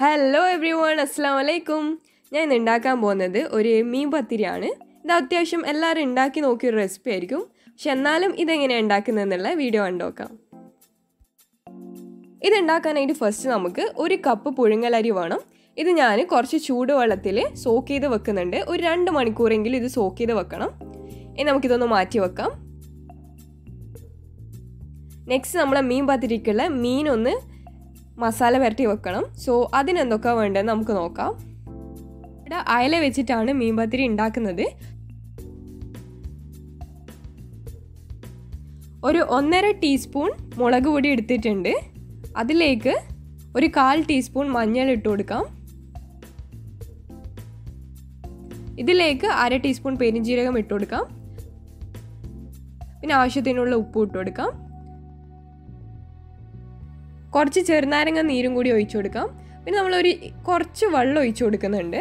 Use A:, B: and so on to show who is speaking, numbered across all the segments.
A: Hello every one അസ്സാം വലൈക്കും ഞാൻ ഇന്ന് ഉണ്ടാക്കാൻ പോകുന്നത് ഒരു മീൻ പത്തിരിയാണ്. ഇത് അത്യാവശ്യം എല്ലാവരും ഉണ്ടാക്കി നോക്കിയൊരു റെസിപ്പി ആയിരിക്കും. പക്ഷെ എന്നാലും ഇതെങ്ങനെയാണ് ഉണ്ടാക്കുന്നതെന്നുള്ള വീഡിയോ കണ്ടുനോക്കാം ഇത് ഉണ്ടാക്കാനായിട്ട് ഫസ്റ്റ് നമുക്ക് ഒരു കപ്പ് പുഴുങ്ങലരി വേണം. ഇത് ഞാൻ കുറച്ച് ചൂടുവെള്ളത്തിൽ സോക്ക് ചെയ്ത് വെക്കുന്നുണ്ട്. ഒരു രണ്ട് മണിക്കൂറെങ്കിലും ഇത് സോക്ക് ചെയ്ത് വെക്കണം. ഇനി നമുക്കിതൊന്ന് മാറ്റി വെക്കാം. നെക്സ്റ്റ് നമ്മളെ മീൻ പത്തിരിക്കുള്ള മീനൊന്ന് മസാല പുരട്ടി വെക്കണം. സോ അതിനെന്തൊക്കെ വേണ്ടതെന്ന് നമുക്ക് നോക്കാം. ഇവിടെ അയല വെച്ചിട്ടാണ് മീൻ പത്തിരി ഉണ്ടാക്കുന്നത്. ഒരു ഒന്നര ടീസ്പൂൺ മുളക് പൊടി എടുത്തിട്ടുണ്ട്. അതിലേക്ക് ഒരു കാൽ ടീസ്പൂൺ മഞ്ഞൾ ഇട്ട് കൊടുക്കാം. ഇതിലേക്ക് അര ടീസ്പൂൺ പെരിഞ്ജീരകം ഇട്ട് കൊടുക്കാം. പിന്നെ ആവശ്യത്തിനുള്ള ഉപ്പ് ഇട്ട് കൊടുക്കാം. കുറച്ച് ചെറുനാരങ്ങ നീരും കൂടി ഒഴിച്ചു കൊടുക്കാം. പിന്നെ നമ്മളൊരു കുറച്ച് വെള്ളം ഒഴിച്ചു കൊടുക്കുന്നുണ്ട്.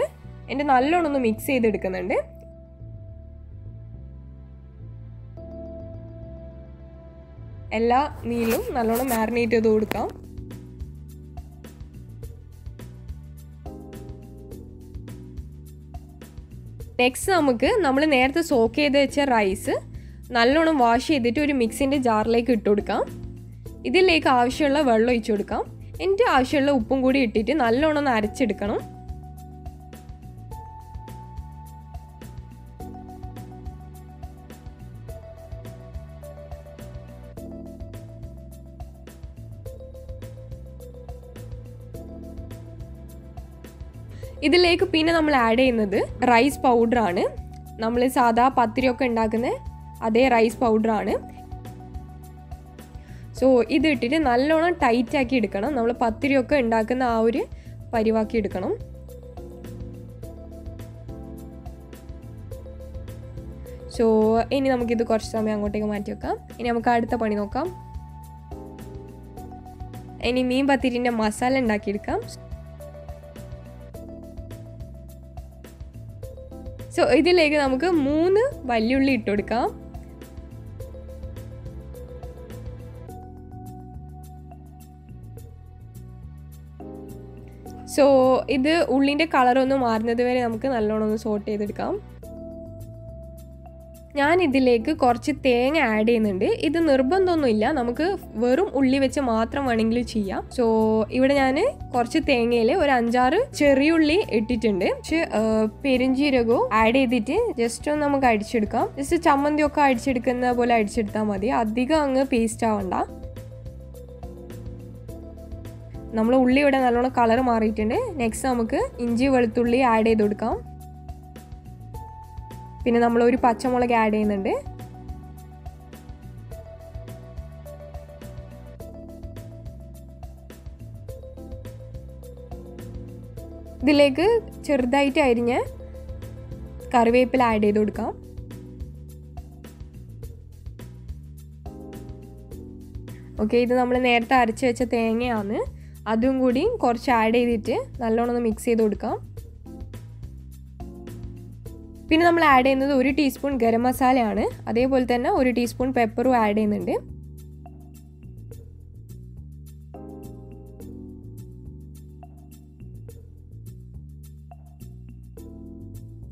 A: എന്റെ നല്ലോണം ഒന്ന് മിക്സ് ചെയ്തെടുക്കുന്നുണ്ട്. എല്ലാ നീലും നല്ലോണം മാരിനേറ്റ് ചെയ്ത് കൊടുക്കാം. നെക്സ്റ്റ് നമുക്ക് നമ്മൾ നേരത്തെ സോക്ക് ചെയ്ത് വെച്ച റൈസ് നല്ലോണം വാഷ് ചെയ്തിട്ട് ഒരു മിക്സിന്റെ ജാറിലേക്ക് ഇട്ട് കൊടുക്കാം. ഇതിലേക്ക് ആവശ്യമുള്ള വെള്ളം ഒഴിച്ചു കൊടുക്കാം. എന്നിട്ട് ആവശ്യമുള്ള ഉപ്പും കൂടി ഇട്ടിട്ട് നല്ലോണം ഒന്ന് അരച്ചെടുക്കണം. ഇതിലേക്ക് പിന്നെ നമ്മൾ ആഡ് ചെയ്യുന്നത് റൈസ് പൗഡറാണ് നമ്മൾ സാധാ പത്തിരിയൊക്കെ ഉണ്ടാക്കുന്ന അതേ റൈസ് പൗഡറാണ് സോ ഇത് ഇട്ടിട്ട് നല്ലോണം ടൈറ്റ് ആക്കി എടുക്കണം. നമ്മൾ പത്തിരിയൊക്കെ ഉണ്ടാക്കുന്ന ആ ഒരു പരിവാക്കി എടുക്കണം. സോ ഇനി നമുക്കിത് കുറച്ച് സമയം അങ്ങോട്ടേക്ക് മാറ്റി വെക്കാം. ഇനി നമുക്ക് അടുത്ത പണി നോക്കാം. ഇനി മീൻ പത്തിരിന്റെ മസാല ഉണ്ടാക്കിയെടുക്കാം. സോ ഇതിലേക്ക് നമുക്ക് മൂന്ന് വല്യുള്ളി ഇട്ട് കൊടുക്കാം. സോ ഇത് ഉള്ളിന്റെ കളറൊന്ന് മാറുന്നത് വരെ നമുക്ക് നല്ലോണം ഒന്ന് സോട്ട് ചെയ്തെടുക്കാം. ഞാൻ ഇതിലേക്ക് കുറച്ച് തേങ്ങ ആഡ് ചെയ്യുന്നുണ്ട്. ഇത് നിർബന്ധമൊന്നുമില്ല നമുക്ക് വെറും ഉള്ളി വെച്ച് മാത്രം വേണമെങ്കിൽ ചെയ്യാം. സോ ഇവിടെ ഞാൻ കുറച്ച് തേങ്ങയിൽ ഒരു അഞ്ചാറ് ചെറിയുള്ളി ഇട്ടിട്ടുണ്ട്. പക്ഷെ പെരുംജീരകവും ആഡ് ചെയ്തിട്ട് ജസ്റ്റ് ഒന്ന് നമുക്ക് അടിച്ചെടുക്കാം. ജസ്റ്റ് ചമ്മന്തി ഒക്കെ അടിച്ചെടുക്കുന്ന പോലെ അടിച്ചെടുത്താൽ മതി. അധികം അങ്ങ് പേസ്റ്റ് ആവണ്ട. നമ്മൾ ഉള്ളി ഇവിടെ നല്ലോണം കളർ മാറിയിട്ടുണ്ട്. നെക്സ്റ്റ് നമുക്ക് ഇഞ്ചി വെളുത്തുള്ളി ആഡ് ചെയ്ത് കൊടുക്കാം. പിന്നെ നമ്മൾ ഒരു പച്ചമുളക് ആഡ് ചെയ്യുന്നുണ്ട്. ഇതിലേക്ക് ചെറുതായിട്ട് അരിഞ്ഞ് കറിവേപ്പില ആഡ് ചെയ്ത് കൊടുക്കാം. ഓക്കെ ഇത് നമ്മൾ നേരത്തെ അരച്ച് വെച്ച തേങ്ങയാണ്. അതും കൂടി കുറച്ച് ആഡ് ചെയ്തിട്ട് നല്ലോണം ഒന്ന് മിക്സ് ചെയ്ത് കൊടുക്കാം. പിന്നെ നമ്മൾ ആഡ് ചെയ്യുന്നത് ഒരു ടീസ്പൂൺ ഗരം മസാലയാണ്. അതേപോലെ തന്നെ ഒരു ടീസ്പൂൺ പെപ്പറും ആഡ് ചെയ്യുന്നുണ്ട്.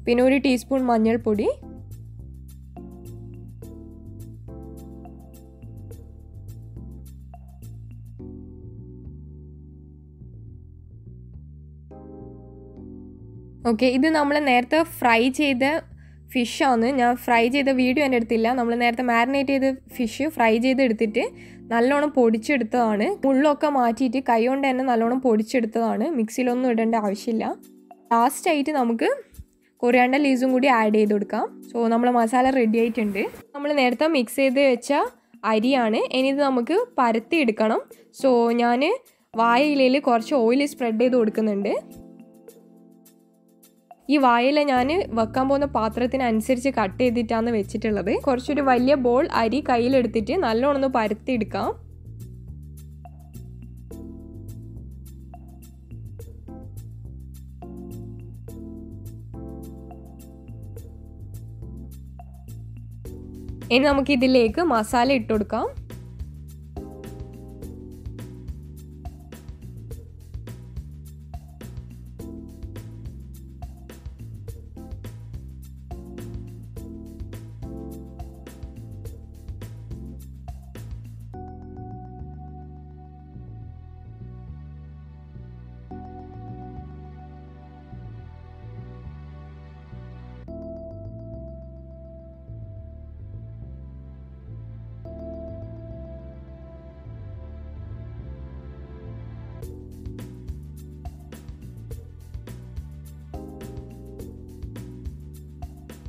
A: പിന്നെ ഒരു ടീസ്പൂൺ മഞ്ഞൾപ്പൊടി ഓക്കെ ഇത് നമ്മൾ നേരത്തെ ഫ്രൈ ചെയ്ത ഫിഷാണ് ഞാൻ ഫ്രൈ ചെയ്ത വീഡിയോ എന്റെ അടുത്തില്ല. നമ്മൾ നേരത്തെ മാരിനേറ്റ് ചെയ്ത ഫിഷ് ഫ്രൈ ചെയ്തെടുത്തിട്ട് നല്ലോണം പൊടിച്ചെടുത്തതാണ്. മുള്ളൊക്കെ മാറ്റിയിട്ട് കൈ കൊണ്ട് തന്നെ നല്ലോണം പൊടിച്ചെടുത്തതാണ്. മിക്സിയിലൊന്നും ഇടേണ്ട ആവശ്യമില്ല. ലാസ്റ്റായിട്ട് നമുക്ക് കൊറിയാണ്ട ലീസും കൂടി ആഡ് ചെയ്ത് കൊടുക്കാം. സോ നമ്മൾ മസാല റെഡി ആയിട്ടുണ്ട്. നമ്മൾ നേരത്തെ മിക്സ് ചെയ്ത് വെച്ച അരിയാണ്. ഇനി ഇത് നമുക്ക് പരത്തി എടുക്കണം. സോ ഞാൻ വായയിലയിൽ കുറച്ച് ഓയിൽ സ്പ്രെഡ് ചെയ്ത് കൊടുക്കുന്നുണ്ട്. ഈ വായല ഞാൻ വെക്കാൻ പോകുന്ന പാത്രത്തിനനുസരിച്ച് കട്ട് ചെയ്തിട്ടാണ് വെച്ചിട്ടുള്ളത്. കുറച്ചൊരു വലിയ ബോൾ അരി കയ്യിലെടുത്തിട്ട് നല്ലോണം ഒന്ന് പരത്തിയെടുക്കാം. ഇനി നമുക്ക് ഇതിലേക്ക് മസാല ഇട്ട് കൊടുക്കാം.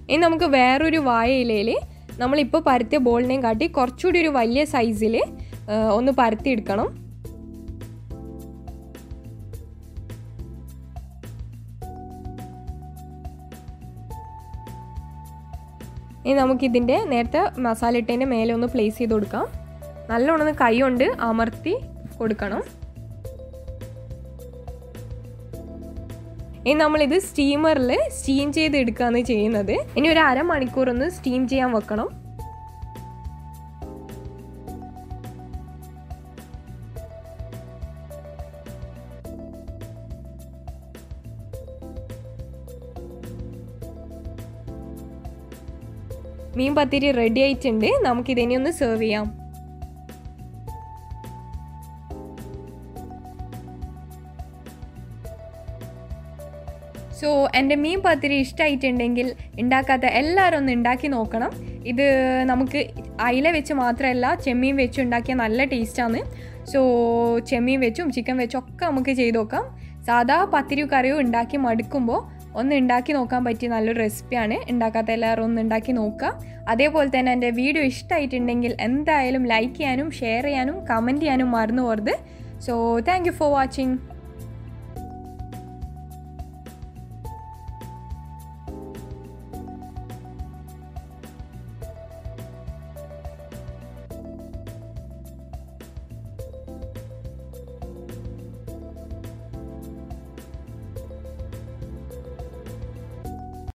A: ഇനി നമുക്ക് വേറൊരു വാഴ ഇലയിൽ നമ്മളിപ്പോൾ പരത്തിയ ബോളിനെയും കാട്ടി കുറച്ചുകൂടി ഒരു വലിയ സൈസിൽ ഒന്ന് പരത്തി എടുക്കണം. ഇനി നമുക്കിതിന്റെ നേരത്തെ മസാല ഇട്ടതിന്റെ മേലെ ഒന്ന് പ്ലേസ് ചെയ്ത് കൊടുക്കാം. നല്ലോണം കൈ കൊണ്ട് അമർത്തി കൊടുക്കണം. ഇനി നമ്മളിത് സ്റ്റീമറിൽ സ്റ്റീം ചെയ്ത് എടുക്കുകയാണ് ചെയ്യുന്നത്. ഇനി ഒരു അരമണിക്കൂർ ഒന്ന് സ്റ്റീം ചെയ്യാൻ വെക്കണം. മീൻ പത്തിരി റെഡി ആയിട്ടുണ്ട്. നമുക്കിതിനെ ഒന്ന് സെർവ് ചെയ്യാം. സോ എന്റെ മീൻ പത്തിരി ഇഷ്ടമായിട്ടുണ്ടെങ്കിൽ ഉണ്ടാക്കാത്ത എല്ലാവരും ഒന്ന് ഉണ്ടാക്കി നോക്കണം. ഇത് നമുക്ക് അയില വെച്ച് മാത്രമല്ല ചെമ്മീൻ വെച്ച് ഉണ്ടാക്കിയ നല്ല ടേസ്റ്റാണ് സോ ചെമ്മീൻ വെച്ചും ചിക്കൻ വെച്ചും ഒക്കെ നമുക്ക് ചെയ്ത് നോക്കാം. സാധാ പത്തിരി കറിയും ഉണ്ടാക്കി മടുക്കുമ്പോൾ ഒന്ന് ഉണ്ടാക്കി നോക്കാൻ പറ്റിയ നല്ലൊരു റെസിപ്പിയാണ് ഉണ്ടാക്കാത്ത എല്ലാവരും ഒന്ന് ഉണ്ടാക്കി നോക്കുക. അതേപോലെ തന്നെ എന്റെ വീഡിയോ ഇഷ്ടമായിട്ടുണ്ടെങ്കിൽ എന്തായാലും ലൈക്ക് ചെയ്യാനും ഷെയർ ചെയ്യാനും കമന്റ് ചെയ്യാനും മറന്നു പോകരുത്. So thank you for watching